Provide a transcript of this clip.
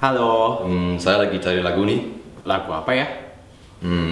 Halo, Hmm, saya lagi cari lagu nih. lagu apa ya? Hmm,